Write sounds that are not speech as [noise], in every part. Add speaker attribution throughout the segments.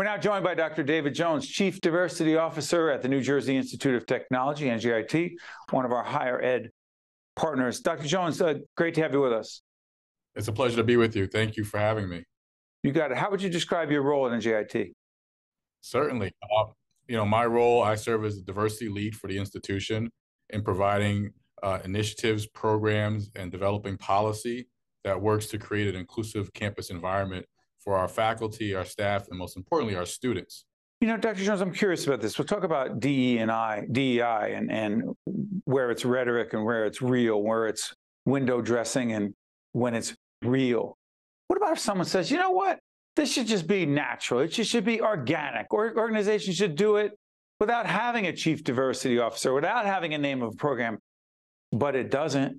Speaker 1: We're now joined by Dr. David Jones, Chief Diversity Officer at the New Jersey Institute of Technology, NJIT, one of our higher ed partners. Dr. Jones, uh, great to have you with us.
Speaker 2: It's a pleasure to be with you. Thank you for having me.
Speaker 1: You got it. How would you describe your role at NJIT?
Speaker 2: Certainly. Uh, you know, my role, I serve as the diversity lead for the institution in providing uh, initiatives, programs, and developing policy that works to create an inclusive campus environment for our faculty, our staff, and most importantly, our students.
Speaker 1: You know, Dr. Jones, I'm curious about this. We'll talk about DE and I, DEI, and and where it's rhetoric and where it's real, where it's window dressing and when it's real. What about if someone says, you know what, this should just be natural. It should be organic. Or organizations should do it without having a chief diversity officer, without having a name of a program, but it doesn't.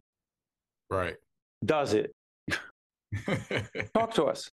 Speaker 2: Right.
Speaker 1: Does it? [laughs] Talk to us.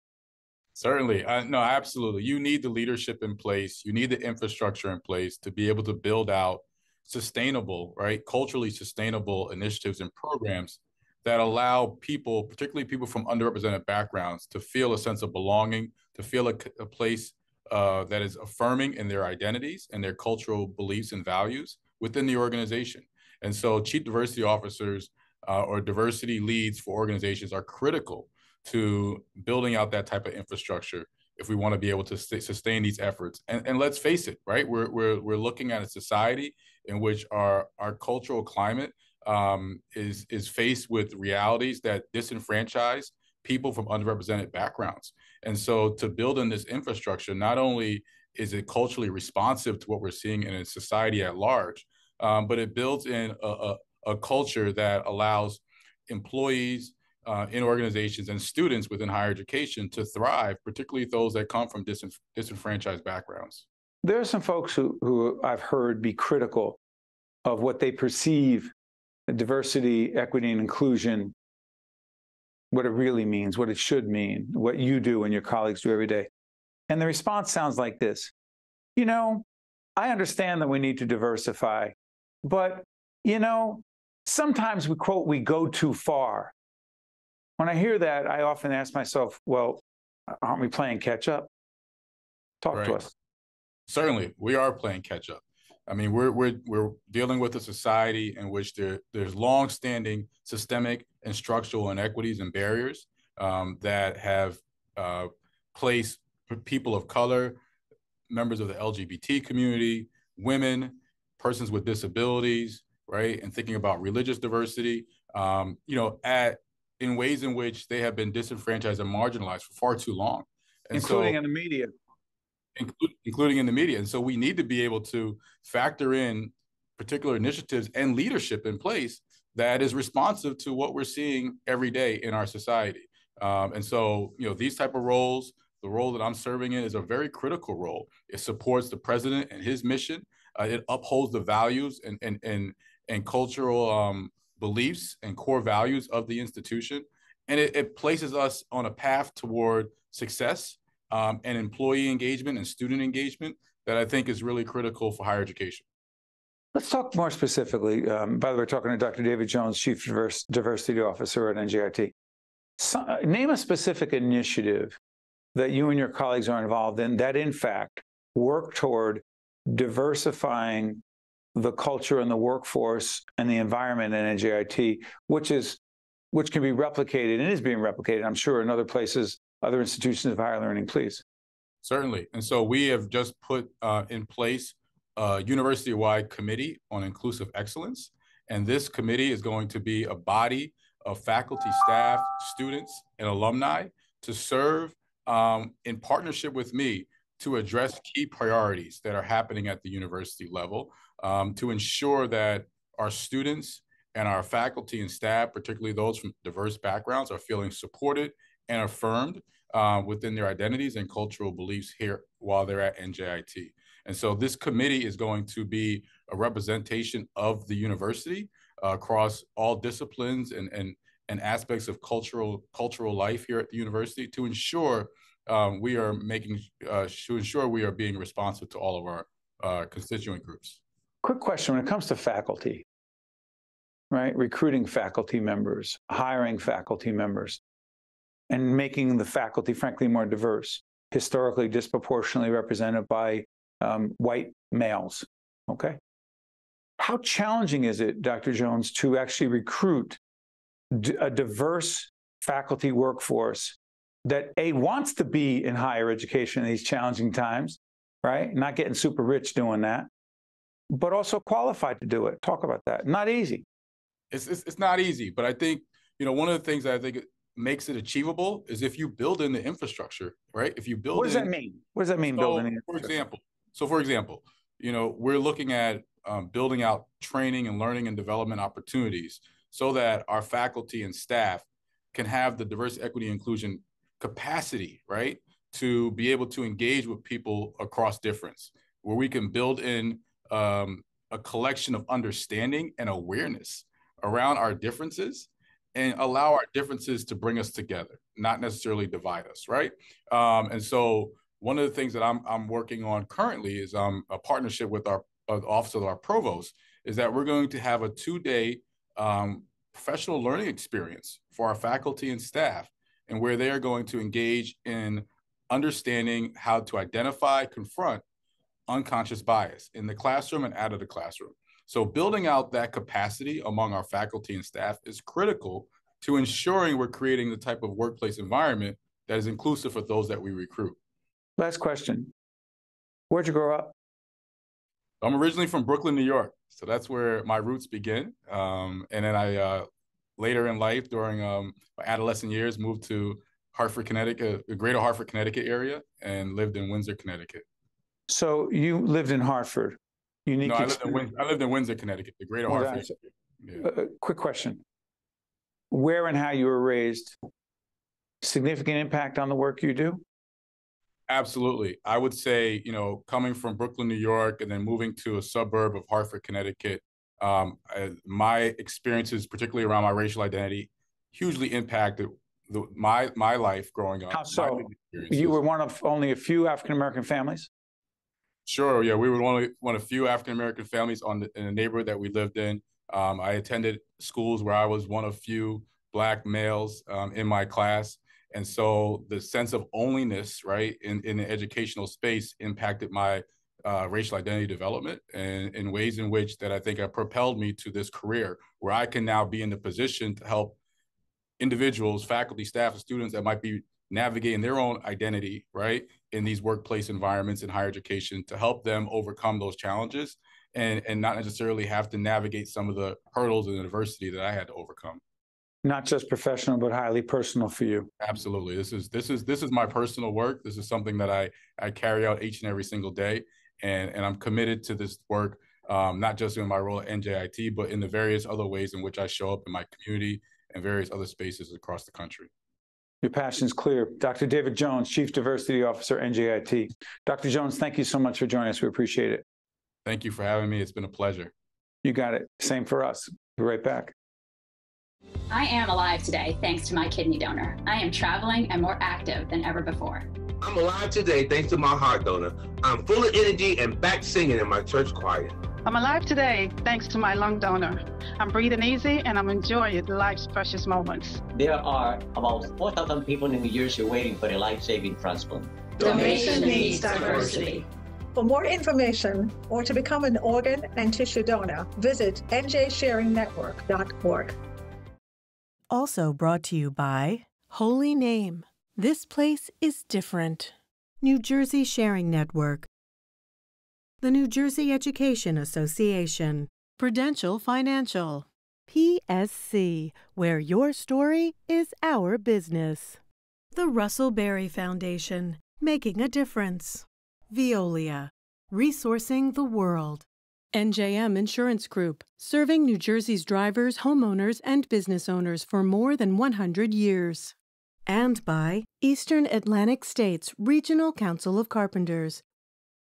Speaker 2: Certainly. Uh, no, absolutely. You need the leadership in place. You need the infrastructure in place to be able to build out sustainable, right, culturally sustainable initiatives and programs that allow people, particularly people from underrepresented backgrounds, to feel a sense of belonging, to feel a, a place uh, that is affirming in their identities and their cultural beliefs and values within the organization. And so, chief diversity officers uh, or diversity leads for organizations are critical to building out that type of infrastructure if we want to be able to sustain these efforts. And, and let's face it, right? We're, we're, we're looking at a society in which our, our cultural climate um, is, is faced with realities that disenfranchise people from underrepresented backgrounds. And so to build in this infrastructure, not only is it culturally responsive to what we're seeing in a society at large, um, but it builds in a, a, a culture that allows employees, uh, in organizations and students within higher education to thrive, particularly those that come from disenf- disenfranchised backgrounds.
Speaker 1: There are some folks who, who I've heard be critical of what they perceive diversity, equity, and inclusion, what it really means, what it should mean, what you do and your colleagues do every day. And the response sounds like this You know, I understand that we need to diversify, but, you know, sometimes we quote, we go too far. When I hear that, I often ask myself, well, aren't we playing catch up? Talk right. to us.
Speaker 2: Certainly, we are playing catch up. I mean, we're we're we're dealing with a society in which there there's long-standing systemic and structural inequities and barriers um, that have uh, placed people of color, members of the LGBT community, women, persons with disabilities, right, and thinking about religious diversity, um, you know, at in ways in which they have been disenfranchised and marginalized for far too long.
Speaker 1: And including so, in the media.
Speaker 2: Include, including in the media. And so we need to be able to factor in particular initiatives and leadership in place that is responsive to what we're seeing every day in our society. Um, and so, you know, these type of roles, the role that I'm serving in is a very critical role. It supports the president and his mission. Uh, it upholds the values and and and and cultural um, beliefs and core values of the institution. And it, it places us on a path toward success um, and employee engagement and student engagement that I think is really critical for higher education.
Speaker 1: Let's talk more specifically. Um, by the way, talking to Dr. David Jones, Chief Diversity Officer at NJIT. So, uh, name a specific initiative that you and your colleagues are involved in that, in fact, work toward diversifying the culture and the workforce and the environment in NJIT, which is which can be replicated and is being replicated, I'm sure, in other places, other institutions of higher learning. Please.
Speaker 2: Certainly. And so we have just put uh, in place a university-wide committee on inclusive excellence. And this committee is going to be a body of faculty, staff, students, and alumni to serve um, in partnership with me to address key priorities that are happening at the university level um, to ensure that our students and our faculty and staff, particularly those from diverse backgrounds, are feeling supported and affirmed uh, within their identities and cultural beliefs here while they're at NJIT. And so this committee is going to be a representation of the university uh, across all disciplines and, and, and aspects of cultural, cultural life here at the university to ensure um, we are making, uh, to ensure we are being responsive to all of our uh, constituent groups.
Speaker 1: Quick question when it comes to faculty, right? Recruiting faculty members, hiring faculty members, and making the faculty, frankly, more diverse. historically disproportionately represented by um, white males. Okay. How challenging is it, Dr. Jones, to actually recruit a diverse faculty workforce that A wants to be in higher education in these challenging times, right? Not getting super rich doing that, but also qualified to do it. Talk about that. Not easy.
Speaker 2: It's, it's, it's not easy, but I think, you know, one of the things that I think makes it achievable is if you build in the infrastructure, right? If you build
Speaker 1: What does
Speaker 2: in,
Speaker 1: that mean? What does that mean,
Speaker 2: so,
Speaker 1: building
Speaker 2: For example, so for example, you know, we're looking at um, building out training and learning and development opportunities so that our faculty and staff can have the diversity, equity, inclusion capacity, right? To be able to engage with people across difference, where we can build in um, a collection of understanding and awareness around our differences and allow our differences to bring us together, not necessarily divide us, right? Um, and so one of the things that I'm, I'm working on currently is um, a partnership with our uh, office of our provost is that we're going to have a two-day um, professional learning experience for our faculty and staff and where they are going to engage in understanding how to identify, confront unconscious bias in the classroom and out of the classroom. So building out that capacity among our faculty and staff is critical to ensuring we're creating the type of workplace environment that is inclusive for those that we recruit.
Speaker 1: Last question. Where'd you grow up?
Speaker 2: I'm originally from Brooklyn, New York. So that's where my roots begin. Um, and then I, uh, later in life, during um, my adolescent years, moved to Hartford, Connecticut, the greater Hartford, Connecticut area, and lived in Windsor, Connecticut.
Speaker 1: So you lived in Hartford. Unique
Speaker 2: no, I lived, in, I lived in Windsor, Connecticut, the greater Hartford.
Speaker 1: Yeah. Uh, quick question. Where and how you were raised, significant impact on the work you do?
Speaker 2: Absolutely. I would say, you know, coming from Brooklyn, New York, and then moving to a suburb of Hartford, Connecticut, um, my experiences, particularly around my racial identity, hugely impacted the, my my life growing up.
Speaker 1: How so? You were one of only a few African American families.
Speaker 2: Sure. Yeah, we were one of one of few African American families on the, in the neighborhood that we lived in. Um, I attended schools where I was one of few black males um, in my class. And so the sense of onlyness, right, in, in the educational space impacted my uh, racial identity development and in ways in which that I think have propelled me to this career where I can now be in the position to help individuals, faculty, staff, and students that might be navigating their own identity, right, in these workplace environments in higher education to help them overcome those challenges and, and not necessarily have to navigate some of the hurdles and adversity that I had to overcome.
Speaker 1: Not just professional but highly personal for you.
Speaker 2: Absolutely. This is this is this is my personal work. This is something that i i carry out each and every single day. And and i'm committed to this work um, not just in my role at njit but in the various other ways in which i show up in my community and various other spaces across the country
Speaker 1: your passion is clear. Dr. David Jones, Chief Diversity Officer, NJIT. Dr. Jones, thank you so much for joining us. We appreciate it.
Speaker 2: Thank you for having me. It's been a pleasure.
Speaker 1: You got it. Same for us. Be right back.
Speaker 3: I am alive today thanks to my kidney donor. I am traveling and more active than ever before.
Speaker 4: I'm alive today thanks to my heart donor. I'm full of energy and back singing in my church choir.
Speaker 5: I'm alive today thanks to my lung donor. I'm breathing easy and I'm enjoying life's precious moments.
Speaker 6: There are about 4,000 people in New Jersey waiting for a life-saving transplant.
Speaker 7: Donation needs diversity. For more information or to become an organ and tissue donor, visit njsharingnetwork.org.
Speaker 8: Also brought to you by Holy Name. This place is different. New Jersey Sharing Network. The New Jersey Education Association. Prudential Financial. PSC, where your story is our business. The Russell Berrie Foundation, making a difference. Veolia, resourcing the world. NJM Insurance Group, serving New Jersey's drivers, homeowners, and business owners for more than 100 years. And by Eastern Atlantic States Regional Council of Carpenters,